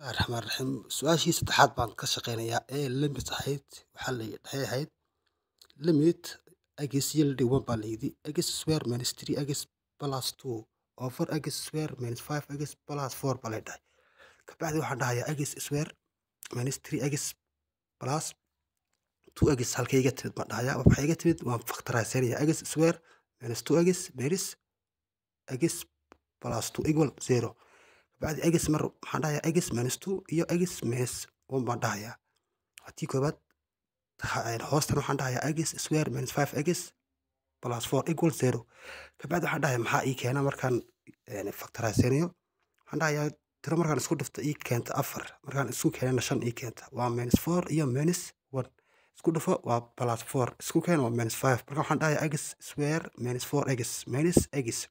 Bismillahi Raxmaani Raxiim. Su'aashii saddexaad baan ka shaqeynayaa ee limit ahayd waxaa la dhahay ahayd limit x yield one baa la yidhi x square minus three x plus two over x square minus five x plus four baa la dhahay kabacdi waxaan dhahayaa x square minus three x plus two x halkay iga timid baan dhahayaa waxay iga timid? Waan factorisanayaa x square minus two x minus x plus two equal zero kabacdi x mar waxaan dhahayaa x minus two iyo x minus one baan dhahayaa haddii koobaad hoostan waxaan dhahayaa x square minus five x plus four equal zero. Kabacdi waxaan dhahayaa maxaa ii keena markaan factorisanayo waxaan dhahayaa tiro markaan isku dhifto ii keenta afar markaan isku keenana shan ii keenta. Waa minus four iyo minus one. Isku dhifo waa plus four. Isku keena waa minus five. Marka waxaan dhahayaa x square minus four x minus x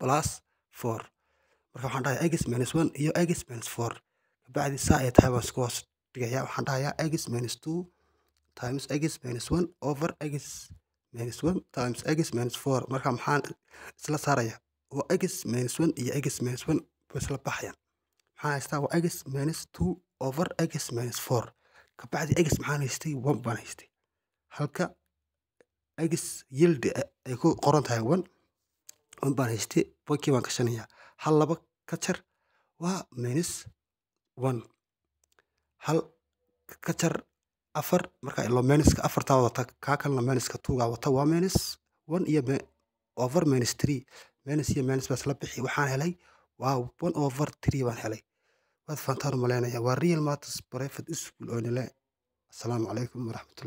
plus four marka waxaan dhahayaa x minus one iyo x minus four kabacdi saa ay tahay baan isku hoos dhigayaa waxaan dhahayaa x minus two times x minus one over x minus one times x minus four marka maxaan isla saarayaa waa x minus one iyo x minus one isla baxayaan maxaan haystaa waa x minus two over x minus four kabacdi x maxaan haystay one baan haystay halka x yield ay ku qoran tahay one one baan haystay bonkii baan gashanayaa hal laba ka jar waa minus one. Hal ka jar afar marka ilo minuska afartaa wadata kaa kalena minuska tuugaa wata waa minus one iyo over minus three. Minus iyo minus baa isla bixi waxaan helay. Waa one over three baan helay. Waad fahantaan u malaynaya waa real matters private school oo nile. Asalaamu calaykum waraxmatullah